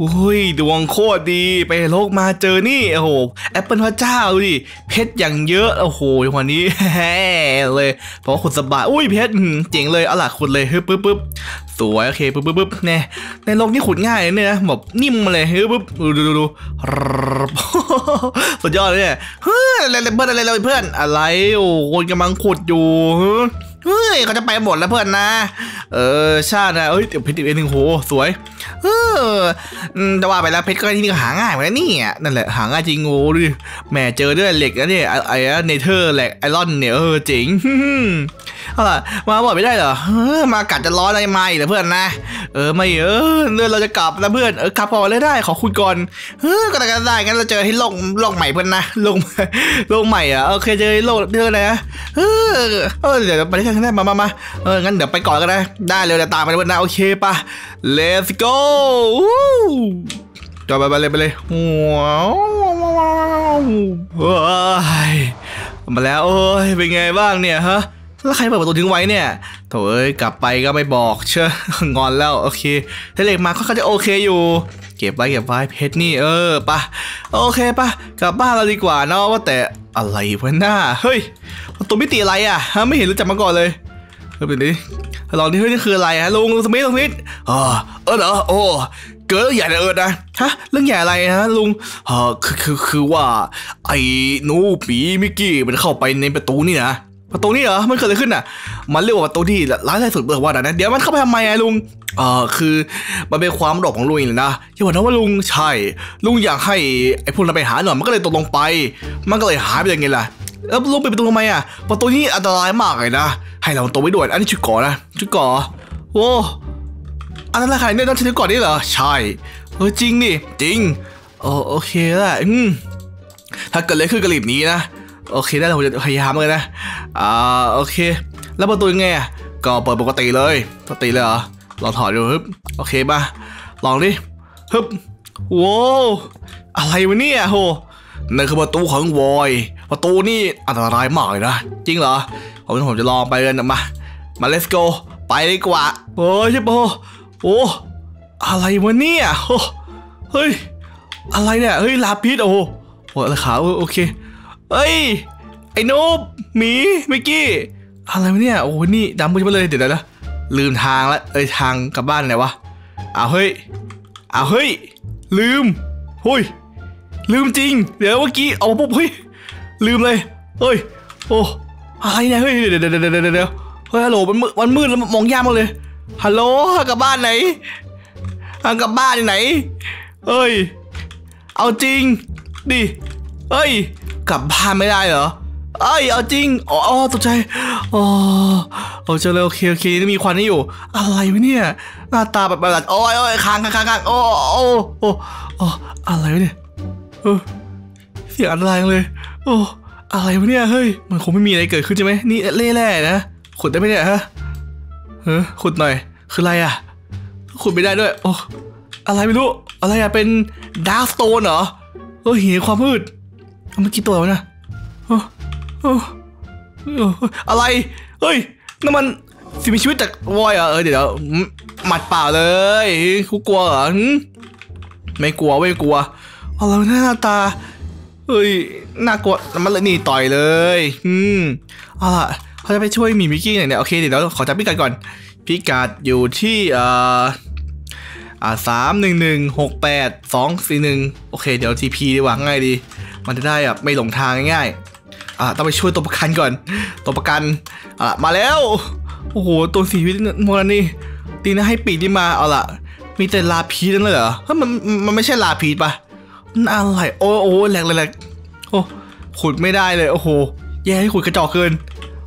โอ้ยดวงโคตรดีไปโลกมาเจอนี่โอ้โหแอปเปิลพระเจ้าดูดิเพชรอย่างเยอะโอ้โหวันนี้แฮ่เลยเพราะว่าขุดสบายอุ้ยเพชรเจ๋งเลยเอาล่ะขุดเลยฮึบปึ๊บปึ๊บสวยโอเคปึ๊บปึ๊บปึ๊บเนี่ยในโลกนี้ขุดง่ายเลยนี่ยนะแบบนิ่มมาเลยฮึบปึ๊บดูดูดูสุดยอดเลยเนี่ยเฮ้ยอะไรเพื่อนอะไรเลยเพื่อนอะไรโอ้คนกำลังขุดอยู่เฮ้ ยเขาจะไปหมดแล้วเพื่อนนะ เออชาตินะเอ้ยเดี๋ยวเพชรอีกอันหนึ่งโหสวยเอออืมแต่ว่าไปแล้วเพชรก็ที่นี่ก็หาง่ายเหมือนนนี่นั่นแหละหาง่ายจริงโง่ดิแหมเจอด้วยเหล็กนะเนี่ยไอ้เนเธอร์เหล็กไอรอนเนี่ยเออเจ๋งเอาล่ะมาบ่อยไม่ได้เหรอเออมากัดจะร้อนอะไรมาอีกเหรอเพื่อนนะ เออไม่เออเนื่อเราจะกลับแล้วเพื่อนเออกลับก่อเลยได้ขอคุยก่อนเออก็ได้ก็ได้งั้นเราเจอที่โลกโลกใหม่เพื่อนนะโลกโลกใหม่อะโอเคเจอโลกเจออะไรนะเออเออเดี๋ยวไปด้วยกันได้มามามาเอองั้นเดี๋ยวไปก่อนก็ได้ ได้เร็วเดี๋ยวตามไปเพื่อนนะโอเคปะ let's go จอไปไปเลยไปเลยว้าวเฮ้ยมาแล้วโอ้ยเป็นไงบ้างเนี่ยฮะแล้วใครเปิดประตูทิ้งไว้เนี่ยโถเอ้ยกลับไปก็ไม่บอกเชื่องอนแล้วโอเคถ้าเหล็กมาเขาจะโอเคอยู่ เก็บไว้เก็บไว้เพชรนี่เออปะโอเคปะกลับบ้านเราดีกว่าเนาะว่าแต่อะไรวะหน้าเฮ้ยประตูมิติอะไรอะฮะไม่เห็นรู้จักมาก่อนเลย เฮ้ยเป็นดิลองนี่เฮ้ยนี่คืออะไรฮะลุงลุงสมิธลุงสมิธอ๋อเออเหรอโอ้เกิดเรื่องใหญ่เลยเออนะฮะเรื่องใหญ่อะไรฮะลุงเออคือคือคือว่า ไอ้นูปีมิกกี้มันเข้าไปในประตูนี่นะประตูนี่เหรอ มันเกิดอะไรขึ้นอะ มันเรียกว่าประตูที่ร้ายแรงสุดเปิดว่านะ เดี๋ยวมันเข้าไปทำไมอะลุง เอ่อ คือมันเป็นความหลบของลุงเองเลยนะอย่าบอกนะว่าลุงใช่ ลุงอยากให้ไอ้พวกนั้นไปหาหน่อย มันก็เลยตกลงไป มันก็เลยหายไปยังไงล่ะ แล้วลุงปิดประตูทำไมอะ ประตูนี้อันตรายมากเลยนะ ให้เราตัวไว้ด่วน อันนี้ชุดก่อนะ ชุดก่อโว้อันนั้นอะไรใครเนี่ยนั่นชุดก่อนนี่เหรอ ใช่ เออจริงดิ จริง โอโอเคแหละอืม ถ้าเกิดอะไรขึ้นกับหลีบนี้นะ โอเคได้เราจะพยายามเลยนะ อ่า โอเค แล้วประตูยังไงอะ ก็เปิดปกติเลย ปกติเลยเหรอ ลองถอดดูฮึบ โอเคป่ะลองดิ ฮึบโว้อะไรวะเนี่ยโห นั่นคือประตูของวอย ประตูนี่อันตรายมากเลยนะ จริงเหรอ ผมผมจะลองไปกันนะมา มา let's go ไปดีกว่าโอ้ยชิบโอโอ้อะไรวะเนี่ยโอ้เฮ้ย อะไรเนี่ย เฮ้ย ลาพิษโอ้โหโอ้ราคาเออโอเค เฮ้ย ไอ้นูบหมีเมื่อกี้ อะไรวะเนี่ย โอ้โหนี่ดำมืดไปเลย เดี๋ยวนะลืมทางละ เอ้ย ทางกลับบ้านไหนวะอ้าวเฮ้ยอ้าวเฮ้ย ลืมเฮ้ย ลืมจริง เดี๋ยวเมื่อกี้เอาปุ๊บเฮ้ยลืมเลยเฮ้ยโอ้อะไรเนี่ยเฮ้ยเดี๋ยวเดี๋ยวเดี๋ยวเดี๋ยวเฮ้ยฮัลโหลมันมืดมันมืดแล้วมองยากมากเลยฮัลโหลกลับบ้านไหนทางกลับบ้านไหนเอ้ยเอาจริงดิเอ้ย กลับบ้านไม่ได้เหรอเอ้ยเอาจริงอ๋อตกใจอ๋อโอ้เจอเลยโอเคโอเคนี่มีควันนี่อยู่ อะไรวะเนี่ยหน้าตาแบบประหลาดโอ้ยโอ้ยค้างค้างค้างค้างโอ้โอ้โอ้อะไรวะเนี่ย เออเสียงอะไรายเลย โอ้อะไรวะเนี่ยเฮ้ยมันคงไม่มีอะไรเกิดขึ้นใช่ไหมนี่เล่แร่นะขุดได้ไหมเนี่ยฮะเฮ้ยขุดหน่อยคืออะไรอะขุดไม่ได้ด้วย โอ้อะไรไม่รู้ อะไรอะเป็น dark stone เหรอเออหินความมืดเอามื่อกี้ตัวแล้วนะเออเออเอะไรเฮ้ยนั่นมันสิ่งมีชีวิตจากวอยเหรอเออเดี๋ยวหมัดเปล่าเลยกูกลัวเหรอไม่กลัวไม่กลัว อะไรวหน้าตาเฮ้ยน่ากลัวมันเลยนี่ต่อยเลย อืมเอาล่ะเขาจะไปช่วยมีมิกกี้หน่อยเนี่ยโอเคเดี๋ยวเราขอจับพิกัดก่อน พิกัดอยู่ที่เอ่ออ่าสามหนึ่งหนึ่งหกแปดสองสี่หนึ่งโอเค เดี๋ยว TP ดีกว่าง่ายดี มันจะได้แบบไม่หลงทางง่ายๆอ่าต้องไปช่วยตัวประกันก่อน ตัวประกันอ่ามาแล้ว โอ้โหตัวสีวิตโมนันนี่ตีนะให้ปีกนี่มาเอาล่ะ มีแต่ลาพีนั่นเลยเหรอเฮ้ยมันมันไม่ใช่ลาพีปะ อะไรโอ้โอ้แหลกแหลกแหลกโอ้ขุดไม่ได้เลยโอ้โหแย่ให้ขุดกระจอกเกิน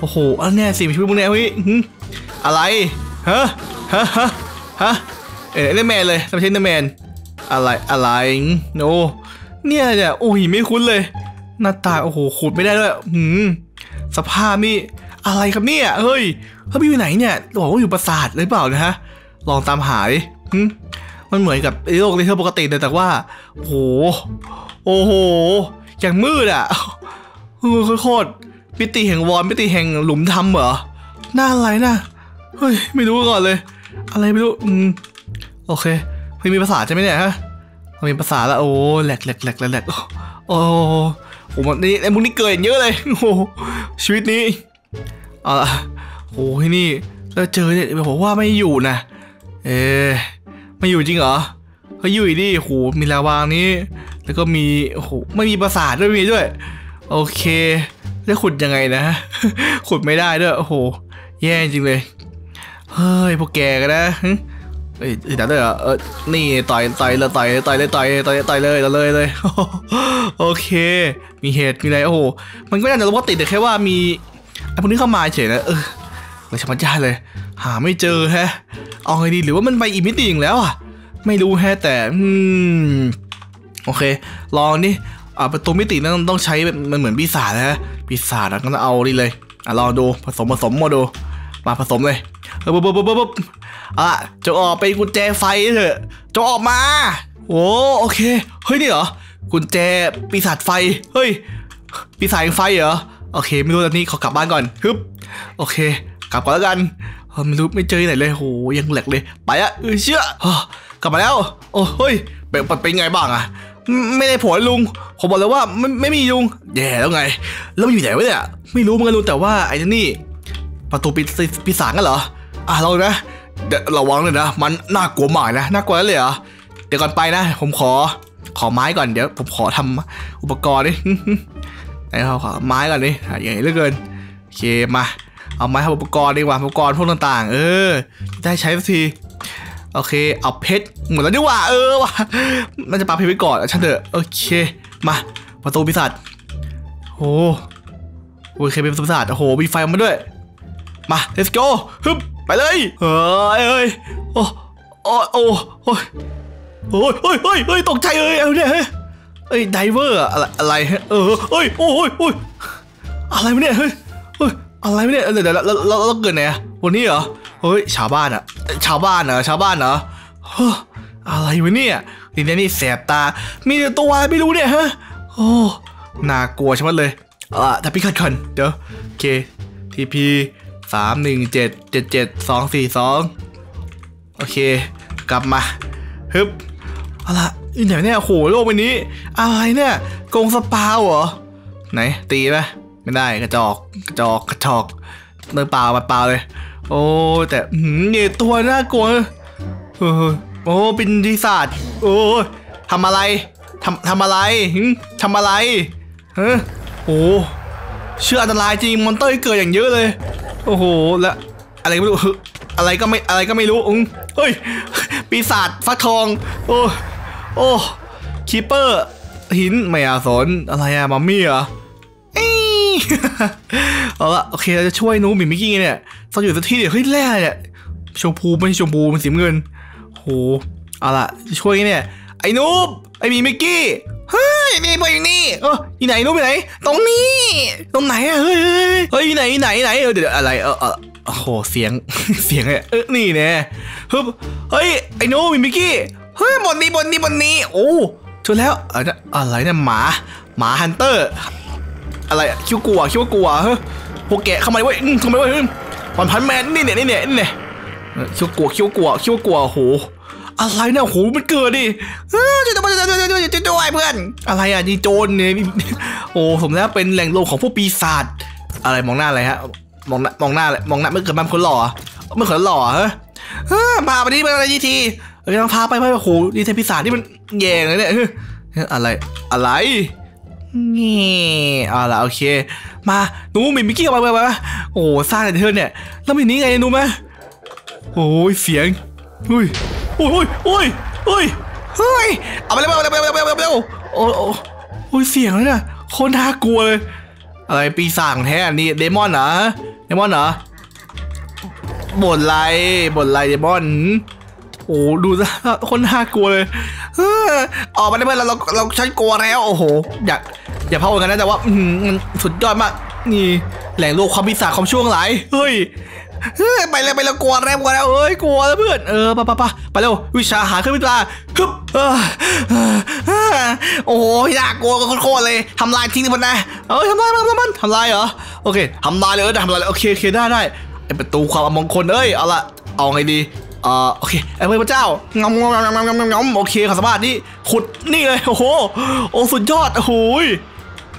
โอ้โหอันเนี้ยสิมีชีวิตพวกนี้เฮ้ยอะไรฮะฮะฮะฮะ Enderman เลยไม่ใช่ Enderman อะไรอะไรโอ้เนี่ยเนี่ยโอ้ยไม่คุ้นเลย หน้าตาโอ้โหขุดไม่ได้ด้วยหืมสภาพนี่อะไรครับเนี่ยเฮ้ยเขาไปอยู่ไหนเนี่ยบอกว่าอยู่ปราสาทหรือเปล่านะฮะลองตามหาดิหึมั มันเหมือนกับโลกในเทอปกติเลยแต่ว่าโอ้โหโอ้โห อย่างมืดอะเออโคตรมิติแห่งวอนมิติแห่งหลุมทำเหรอหน้าอะไรนะเฮ้ยไม่รู้ก่อนเลย อะไรไม่รู้อืมโอเคไม่มีภาษาใช่ไหมเนี่ยฮะมีภาษาล้วโอ้แหลกแหลกแหลกแหลกโอ้โหมันนี่ไอ้มึงนี่เกิดเยอะเลยโอ้โหชีวิตนี้เอาละโอ้ที่นี่แล้วเจอเนี่ยบอกว่าไม่อยู่นะ เอ๊ ไม่อยู่จริงเหรอเขาอยู่ดิโอ้โหมีลาวางนี้ แล้วก็มีโอ้โหไม่มีประสาทด้วยมีด้วย โอเคแล้วขุดยังไงนะ ขุดไม่ได้ด้วยโอ้โห แย่จริงเลย เฮ้ยพวกแกกันนะเอ้ยเดี๋ยเดี๋ยวเออนี่ต่อยต่อยเลยต่อยต่อยเลยต่อยต่อยต่อยเลยต่เลยเลยโอเค มีเหตุมีอะไรโอ้โหมันก็น่าจะรู้ว่าติดแต่แค่ว่ามีไอ้พวกนี้เข้ามาเฉยนะเออเลยชมัดยาเลย หาไม่เจอแฮะ เอาไงดีหรือว่ามันไปอีกมิติหนึ่งแล้วอะ ไม่รู้แฮะแต่ อืม โอเค ลองนี่อ่าประตูมิตินั้นต้องใช้แบบมันเหมือนปีศาจนะฮะปีศาจอะก็ต้องเอานี่เลยอะลองดูผสมผสมมาดูมาผสมเลยเออปุ๊บปุ๊บปุ๊บปุ๊บอะจะออกเป็นกุญแจไฟเถอะจะออกมาโอ้โอเค เฮ้ยนี่เหรอกุญแจปีศาจไฟ เฮ้ย ปีศาจไฟเหรอ โอเค ไม่รู้ตอนนี้ขอกลับบ้านก่อนฮึบ โอเค กลับก่อนแล้วกัน ไม่รู้ไม่เจอไหนเลยโหยังแหลกเลย ไปอะเออเชื่อกลับมาแล้ว โอ้เฮ้ยเป็นเป็นไงบ้างอะไม่ได้ผลลุง ผมบอกเลยว่าไม่ไม่มีลุง แย่แล้วไง แล้วมันอยู่ไหนวะเนี่ย ไม่รู้เหมือนกันลุงแต่ว่าไอ้นี่ ประตูปีปีศาจกันเหรอ อะเรานะเดี๋ยวระวังเลยนะ มันน่ากลัวมากนะ น่ากลัวเลยเหรอ เดี๋ยวก่อนไปนะ ผมขอ ขอไม้ก่อน เดี๋ยวผมขอทำอุปกรณ์ดิไหนเราขอไม้ก่อนดิหาใหญ่เหลือเกิน โอเคมา เอาไม้ทำอุปกรณ์ดีกว่าอุปกรณ์พวกต่างๆ เออ ได้ใช้สักทีโอเค เอาเพชรหมดแล้วดีกว่าเออว่ะมันจะปาเพชรไว้ก่อนฉันเถอะโอเคมาประตูปีศาจโอ้โหเคเป็นประตูปีศาจโอ้โหมีไฟออกมาด้วยมา let's go ฮึบไปเลยเฮ้ยเฮ้ยโอ้โอ้โอ้โอ้ยโอ้ยเฮ้ยเฮ้ยเฮ้ยตกใจเลยเอาเนี่ยเฮ้ยเอ้ไดเวอร์อะไรอะไรเออเฮ้ยโอ้ยโอ้ยอะไรวะเนี่ยเฮ้ย อะไรวะเนี่ยเดี๋ยวเดี๋ยวเราเราเราเกิดไหนอะวันนี้เหรอเฮ้ยชาวบ้านอะชาวบ้านเหรอชาวบ้านเหรอเฮ้ยอะไรวะเนี่ยนี่เนี่ยนี่แสบตา มีแต่ตัวอะไรไม่รู้เนี่ยฮะโอ้น่ากลัวใช่ไหมเลยอะแต่พี่ขัดก่อนเดี๋ยวโอเคทีพีสามหนึ่งเจ็ดเจ็ดเจ็ดสองสี่สองโอเค กลับมาฮึบเอาละอีไหนเนี่ยโอ้โหโลกใบนี้ อะไรเนี่ยกงสปาวเหรอไหนตีไหม ไม่ได้กระจอกกระจอกกระจอกเดินเปล่ามาเปล่าเลย โอ้แต่หืมเนี่ยตัวน่ากลัวเออโอ้เป็นดีศาสตร์โอ้ทำอะไรทำทำอะไรหึทำอะไรเฮ้โอ้เชื่ออันตรายจริง monster เกิดอย่างเยอะเลย โอ้โหแล้วอะไรก็ไม่รู้อะไรก็ไม่อะไรก็ไม่รู้อืมเฮ้ยปีศาจฟักทอง โอ้โอ้ creeper หินไม่อาสนอะไรอะมัมมี่เหรอ เอาละโอเคเราจะช่วยนูบิมิกกี้เนี่ยตอนอยู่สักที่เดี๋ยวเฮ้ยแร่เนี่ยชมพูไม่ใช่ชมพูมันสีเงินโหเอาละจะช่วยเนี่ยไอ้นูบไอ้บีมิกกี้เฮ้ยนี่ไปอยู่นี่เอออยู่ไหนนู้นไปไหน ตรงนี้ ตรงไหนอะเฮ้ยเฮ้ยเฮ้ยอยู่ไหนอยู่ไหนไหนเออเดี๋ยวอะไรเออเออโอ้โหเสียงเสียงไงเออนี่แน่ฮึบเฮ้ยไอ้โน้มิมิกกี้เฮ้ยบนนี้บนนี้บนนี้ โอ้เจอแล้วอะไรเนี่ยหมาหมา hunter อะไรอะคิ้วกลัวคิ้วกลัวเฮ้ยพวกแกเข้ามาเลยเว้ยอืมเมเลยเว้ยอืมวันพันแมนนี่เนี่ยนี่เนี่ยนี่เนี่ยคิวกลัวคิ้วกลัวคิ้วกลัวโอ้โหอะไรเนี่ยโอ้โหมันเกิดดิเฮ้ยช่วยด้วยช่วยด้วยเพื่อน อะไรอะดีโจนเนี่ยโอ้ผมแล้วเป็นแหล่งรวมของพวกปีศาจอะไรมองหน้าอะไรฮะมองหน้ามองหน้าอะไรมองหน้าไม่เกิดมันคนหล่อไม่เกิดหล่อเฮ้ยพาไปนี่ไปอะไรทีเออพาไปไปโอ้โหดีเทนปีศาจที่มันแย่เลยเนี่ยเฮ้ยอะไรอะไร นี่เอาละโอเค มาหนูมีมิกี้ออกมาไปไปโอ้สร้างอะไรเธอเนี่ยแล้วมีนี้ไงหนูไหมโอ้ยเสียงอุ้ยโอ้ยโอ้ยโอ้ยเฮ้ยเอาไปเร็วเร็วเร็วเร็วเร็วเร็วโอ้โอ้โอ้ยเสียงเลยนะโคตรน่ากลัวเลย อะไรปีศาจแท้นี่ demon เหรอ demon เหรอบ่นไรบ่นไร demonโอ้ดูซะคนน่ากลัวเลยเฮ้อออกมาได้เพื่อนเราเราเราฉันกลัวแล้ว โอ้โห อยาก อย่าเพ้ากันนะแต่ว่าอืมสุดยอดมากนี่แหล่งโลกความปีศาจความช่วงหลายเฮ้ยไปเลยไปเลยกลัวแล้วกลัวแล้วเอ้ยกลัวแล้วเพื่อนเออไปไปไปไปเร็ววิชาหาขึ้นวิชาฮึบโอ้โหน่ากลัวโคตรเลยทำลายทิ้งมันนะเอ้ยทำลายมันทำลายมันทำลายเหรอโอเคทำลายเลยเออทำลายเลยโอเคโอเคได้ได้ไอประตูความอมงคลเอ้ยเอาละเอาไงดีเอ่อโอเคไอ้พระเจ้างำงำงำงำงำงำงำโอเคขอสมาธินี่ขุดนี่เลยโอ้โหโอ้สุดยอดโอ้ย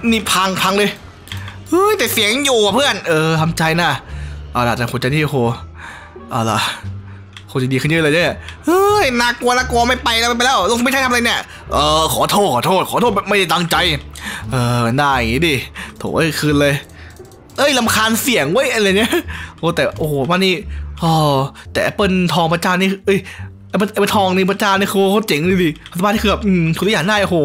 นี่พังพังเลยเฮ้ยแต่เสียงอยู่อะเพื่อน เออทำใจนะเอาล่ะแต่ขุดใจนี่โอ้โหเอาล่ะคงจะดีขึ้นเยอะเลยเนี่ยเฮ้ยน่ากลัวน่ากลัวไม่ไปแล้วไม่ไปแล้วลงไม่ใช่ทำอะไรเนี่ย เออขอโทษขอโทษขอโทษไม่ได้ตั้งใจ เออมันได้อย่างงี้ดิโถเอ้ยคืนเลย เอ้ยลำคาญเสียงเว้ยอะไรเนี่ยโอ้แต่โอ้โหมันนี่อ๋อแต่แอปเปิลทองพระเจ้านี่เอ้ย แอปเปิลแอปเปิลทองนี่พระจานี่โคตรเจ๋งเลยดิสบายที่คือแบบอืมทุกอย่างได้โอ้โห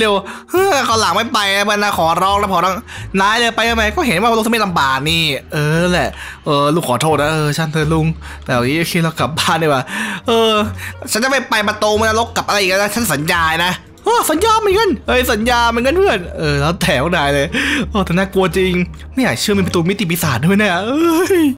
เร็วๆเฮ้ยเขาหลังไม่ไปมันนะขอร้องแล้วขอร้องนายเลยไปทำไมก็เห็นว่าลงทำไมลำบากนี่ เออแหละเออลุงขอโทษนะเออช่างเธอลุง แต่วันนี้โอเคเรากลับบ้านดีกว่าเออ ฉันจะไม่ไปประตูมันนรกกับอะไรอีกันนะฉันสัญญานะเออสัญญาเหมือนกันเอ้ยสัญญาเหมือนกันเพื่อน เออแล้วแถวนายเลย โอ้แต่น่ากลัวจริง ไม่อยากเชื่อมีประตูมิติปีศาจด้วยเนี่ยเอ้ย